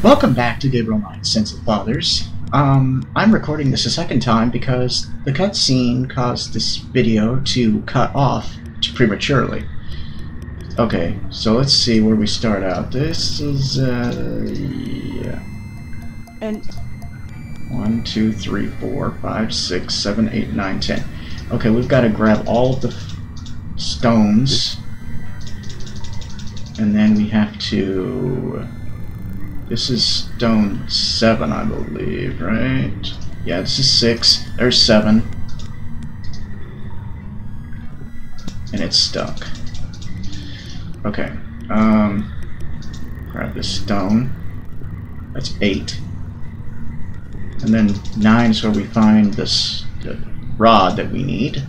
Welcome back to Gabriel Knight's Sins of Fathers. Um, I'm recording this a second time because the cutscene caused this video to cut off prematurely. Okay, so let's see where we start out. This is, uh, yeah. And One, two, three, four, five, six, seven, eight, nine, ten. Okay, we've got to grab all of the stones. And then we have to... This is stone seven, I believe, right? Yeah, this is six. There's seven. And it's stuck. Okay. Um, grab this stone. That's eight. And then nine is where we find this the rod that we need.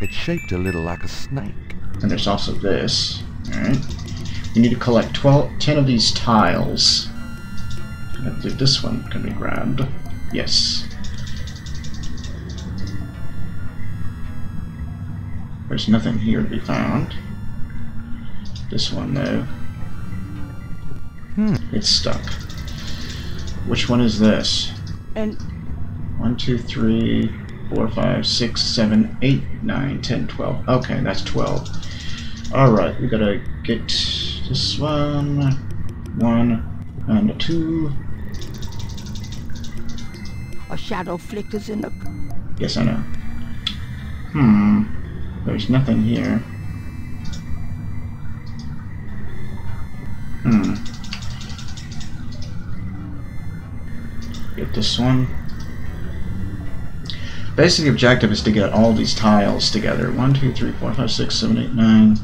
It's shaped a little like a snake. And there's also this. Alright. We need to collect 12, 10 of these tiles. I believe this one can be grabbed. Yes. There's nothing here to be found. This one, though. Hmm. It's stuck. Which one is this? and One, two, three, four, five, six, seven, eight, nine, ten, twelve. Okay, that's twelve. Alright, we gotta get this one, one, and a two. a shadow flickers in the Yes, I know. Hmm. There's nothing here. Hmm. Get this one. Basic objective is to get all these tiles together. One, two, three, four, five, six, seven, eight, nine.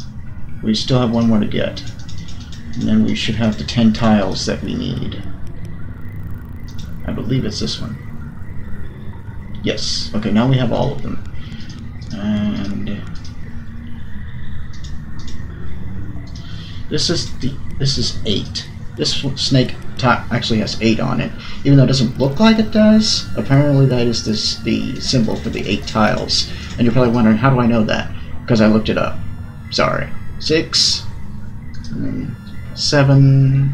We still have one more to get. And then we should have the ten tiles that we need. I believe it's this one. Yes. Okay, now we have all of them. And this is the this is eight. This snake actually has eight on it, even though it doesn't look like it does. Apparently, that is this the symbol for the eight tiles. And you're probably wondering, how do I know that? Because I looked it up. Sorry. Six, and then seven,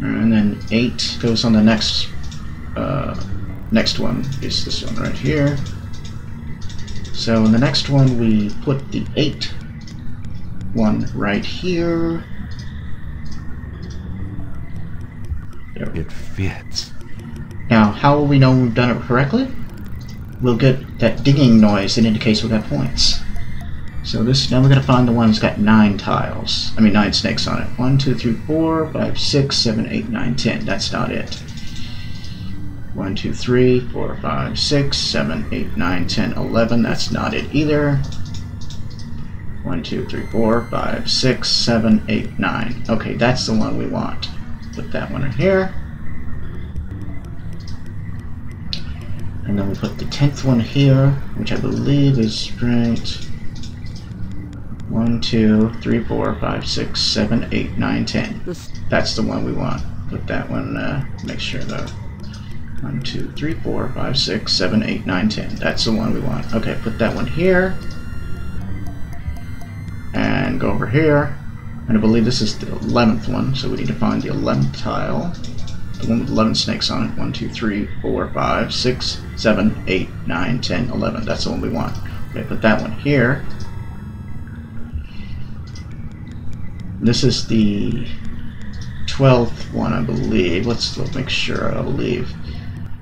and then eight goes on the next uh, next one is this one right here. So in the next one we put the 8 one right here. There It fits. Now, how will we know we've done it correctly? We'll get that dinging noise that indicates we got points. So this now we're gonna find the one that's got nine tiles. I mean nine snakes on it. One, two, three, four, five, six, seven, eight, nine, ten. That's not it. One, two, three, four, five, six, seven, eight, nine, ten, eleven. That's not it either. One, two, three, four, five, six, seven, eight, nine. Okay, that's the one we want. Put that one in here. And then we put the tenth one here, which I believe is right. One, two, three, four, five, six, seven, eight, nine, ten. That's the one we want. Put that one, uh, make sure though. One, two, three, four, five, six, seven, eight, nine, ten. That's the one we want. Okay, put that one here. And go over here. And I believe this is the 11th one, so we need to find the 11th tile. The one with 11 snakes on it. 1, 2, 3, 4, 5, 6, 7, 8, 9, 10, 11. That's the one we want. Okay, put that one here. This is the 12th one, I believe. Let's, let's make sure, I believe.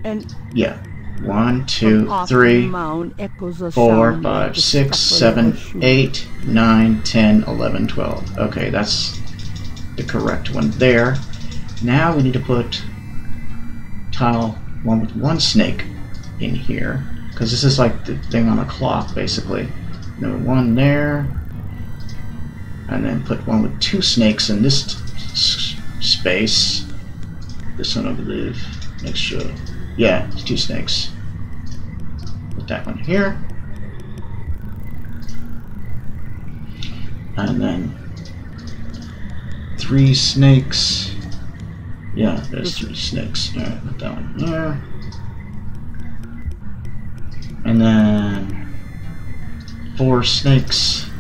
and Yeah. One, two, three, the mound echoes a four, five, six, seven, eight, nine, ten, eleven, twelve. Okay, that's the correct one there. Now we need to put tile one with one snake in here because this is like the thing on a clock basically. No one there, and then put one with two snakes in this space. This one, I believe. Make sure. Yeah, it's two snakes. Put that one here. And then three snakes. Yeah, there's three snakes. Alright, put that one there. And then four snakes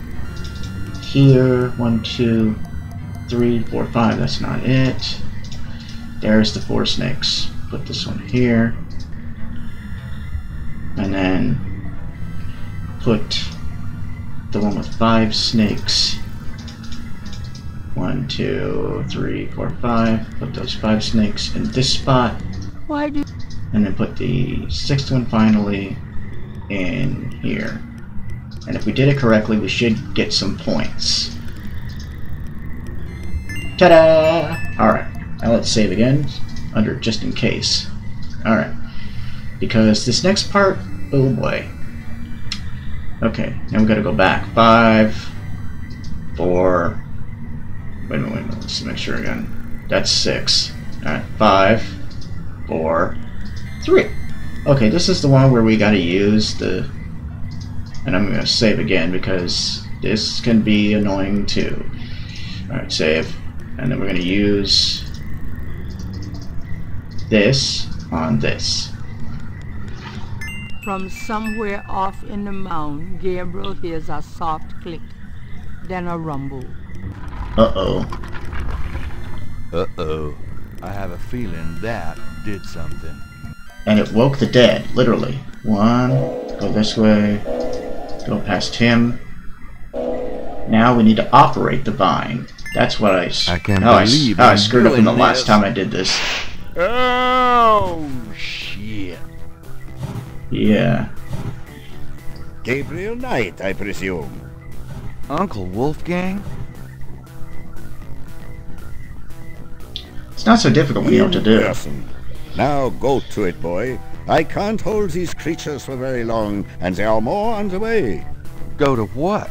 here. One, two, three, four, five. That's not it. There's the four snakes. Put this one here. And then put the one with five snakes. One, two, three, four, five. Put those five snakes in this spot. Why do And then put the sixth one finally in here. And if we did it correctly, we should get some points. Ta-da! Alright, now let's save again, under just in case. Alright, because this next part, oh boy. Okay, now we gotta go back. Five, four, wait a minute, wait a minute, let's make sure again. That's six. Alright, five, four, three. Okay, this is the one where we gotta use the... And I'm gonna save again because this can be annoying too. Alright, save. And then we're gonna use this on this. from somewhere off in the mound, Gabriel hears a soft click, then a rumble. Uh-oh. Uh-oh. I have a feeling that did something. And it woke the dead, literally. One, go this way, go past him. Now we need to operate the vine. That's what I... s- I can't oh, I, s- believe oh, I I'm screwed up in the doing last time I did this. Oh, shit. Yeah. Gabriel Knight, I presume. Uncle Wolfgang? It's not so difficult when you know what to do. Now go to it, boy. I can't hold these creatures for very long, and there are more on the way. Go to what?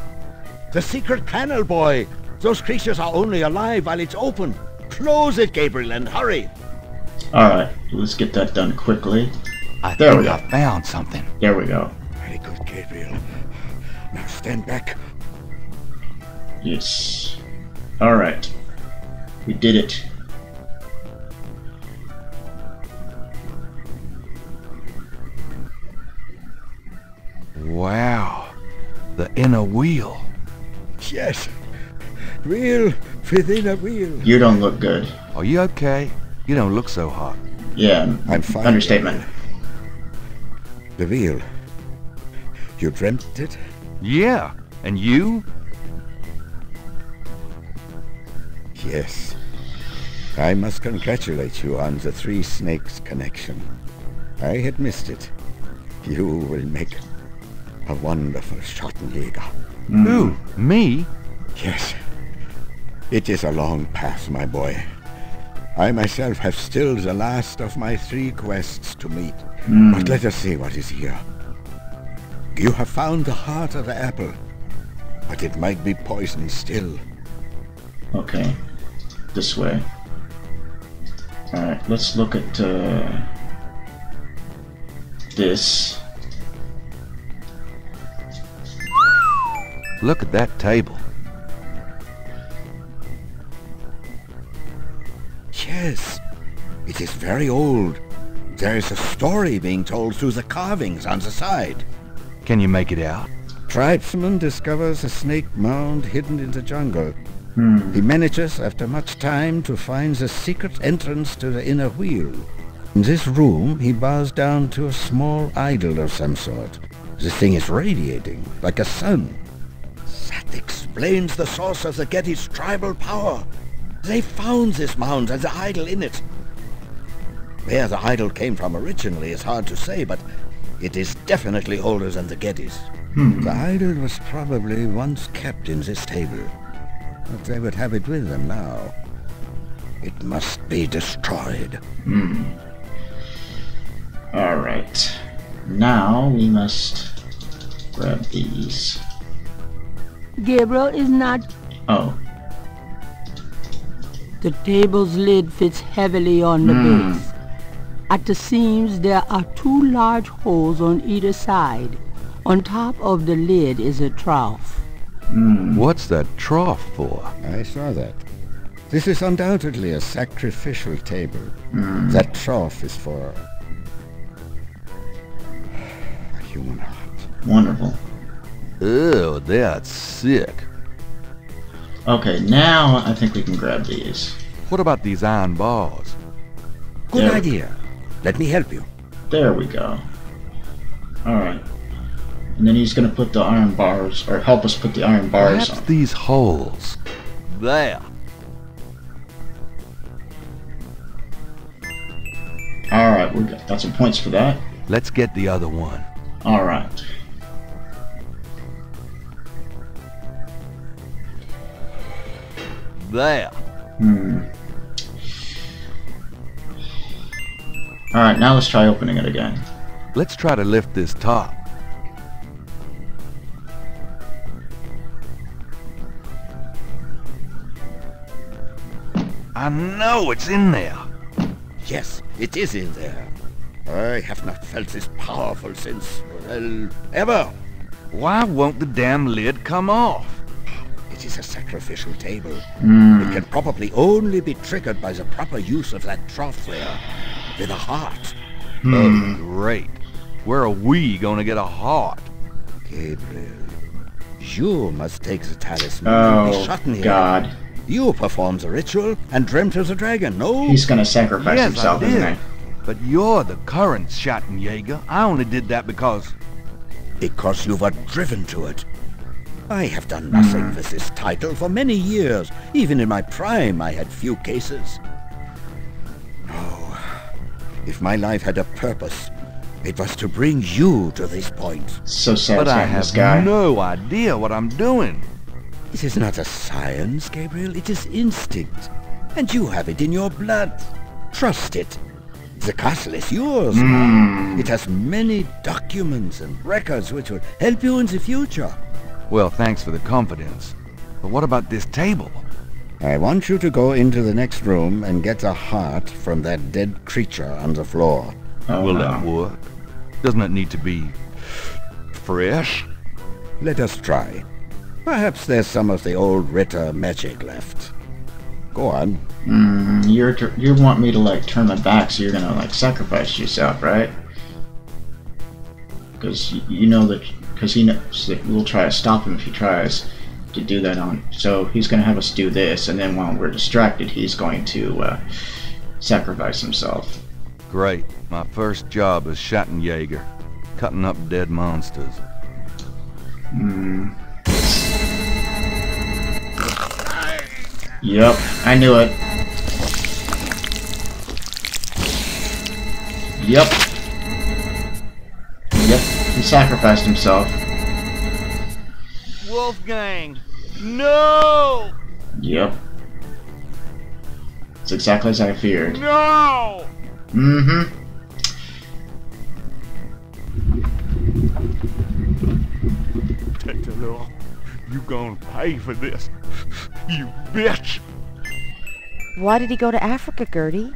The secret panel, boy. Those creatures are only alive while it's open. Close it, Gabriel, and hurry. Alright, let's get that done quickly. I There we think go. I found something. There we go. Very good, Gabriel. Now stand back. Yes. Alright. We did it. The a wheel. Yes. Wheel within a wheel. You don't look good. Are you okay? You don't look so hot. Yeah, I'm fine. understatement. The wheel. You dreamt it? Yeah. And you? Yes. I must congratulate you on the Three Snakes connection. I had missed it. You will make a wonderful Schattenjäger. Who? Me? Yes. It is a long path, my boy. I myself have still the last of my three quests to meet. But let us see what is here. You have found the heart of the apple, but it might be poison still. Okay. This way. Alright, let's look at uh, this. Look at that table. Yes, it is very old. There is a story being told through the carvings on the side. Can you make it out? Tribesman discovers a snake mound hidden in the jungle. Hmm. He manages, after much time, to find the secret entrance to the inner wheel. In this room, he bows down to a small idol of some sort. The thing is radiating, like a sun. That explains the source of the Gedde's tribal power. They found this mound and the idol in it. Where the idol came from originally is hard to say, but it is definitely older than the Geddes. Hmm. The idol was probably once kept in this table, but they would have it with them now. It must be destroyed. Hmm. Alright. Now we must grab these. Gabriel is not. Oh, The table's lid fits heavily on the hmm. base. At the seams, there are two large holes on either side. On top of the lid is a trough. Hmm. What's that trough for? I saw that. This is undoubtedly a sacrificial table. Hmm. That trough is for a human heart. wonderful. Ew, that's sick. Okay, now I think we can grab these. What about these iron bars? Good There. idea. Let me help you. There we go. Alright. And then he's gonna put the iron bars, or help us put the iron bars Perhaps on. these holes. There. Alright, we got, got some points for that. Let's get the other one. Alright. There. Hmm. Alright, now let's try opening it again. Let's try to lift this top. I know it's in there. Yes, it is in there. I have not felt this powerful since, well, ever. Why won't the damn lid come off? It is a sacrificial table. Hmm. It can probably only be triggered by the proper use of that trough there. With a heart. Oh, great. Where are we gonna get a heart? Gabriel, you must take the talisman and be Oh, shot in here. God. You performed the ritual and dreamt of the dragon, no? He's gonna sacrifice yes, himself, I isn't did. he? But you're the current Schattenjäger. I only did that because... Because you were driven to it. I have done nothing with this title for many years. Even in my prime, I had few cases. Oh, if my life had a purpose, it was to bring you to this point. So sad But I have guy. no idea what I'm doing. It is not a science, Gabriel. It is instinct. And you have it in your blood. Trust it. The castle is yours. Hmm. It has many documents and records which will help you in the future. Well, thanks for the confidence. But what about this table? I want you to go into the next room and get a heart from that dead creature on the floor. Oh, Will no. that work? Doesn't it need to be... fresh? Let us try. Perhaps there's some of the old Ritter magic left. Go on. Mm, you're tr- you want me to like turn my back, so you're gonna like sacrifice yourself, right? Because you know that because he knows that we'll try to stop him if he tries to do that on. So he's gonna have us do this, and then while we're distracted, he's going to uh, sacrifice himself. Great. My first job as Schattenjäger. Cutting up dead monsters. Mm. Yep, I knew it. Yep. Yep, he sacrificed himself. Wolfgang! No! Yep. It's exactly as I feared. No! Mm-hmm. Tetelo, you gonna pay for this. You bitch! Why did he go to Africa, Gerde?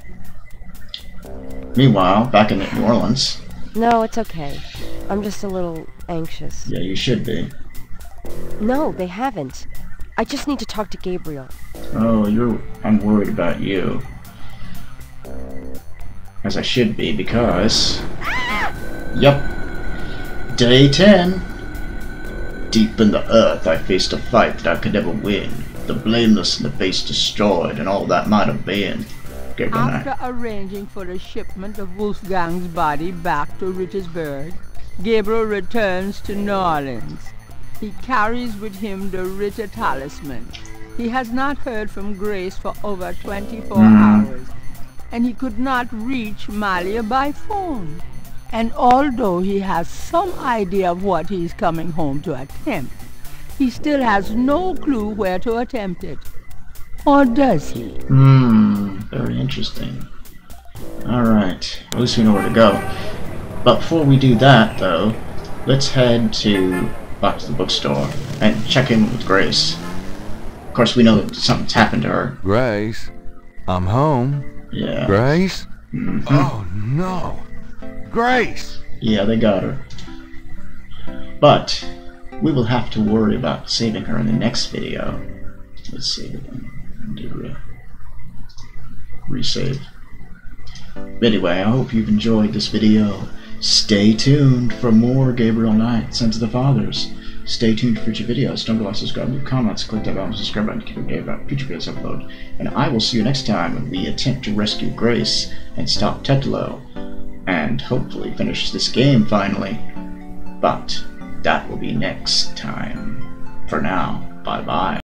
Meanwhile, back in New Orleans. No, it's okay. I'm just a little anxious. Yeah, you should be. No, they haven't. I just need to talk to Gabriel. Oh, you're. I'm worried about you. As I should be, because. Ah! Yep. Day 10. Deep in the earth, I faced a fight that I could never win. The blameless and the base destroyed, and all that might have been. Gabriel Knight. After arranging for the shipment of Wolfgang's body back to Rittersberg, Gabriel returns to New Orleans. He carries with him the Ritter talisman. He has not heard from Grace for over 24 hours, and he could not reach Malia by phone. And although he has some idea of what he is coming home to attempt, he still has no clue where to attempt it. Or does he? Hmm, very interesting. Alright, at least we know where to go. But before we do that, though, let's head to back to the bookstore and check in with Grace. Of course, we know that something's happened to her. Grace, I'm home. Yeah. Grace? Mhm. Oh no! Grace! Yeah, they got her. But we will have to worry about saving her in the next video. Let's save it and do a resave. But anyway, I hope you've enjoyed this video. Stay tuned for more Gabriel Knight, Sins of the Fathers. Stay tuned for future videos. Don't forget to subscribe, leave comments, click that bell, and subscribe button to keep updated about future videos upload. And I will see you next time when we attempt to rescue Grace and stop Tetelo, and hopefully finish this game finally. But that will be next time. For now, bye bye.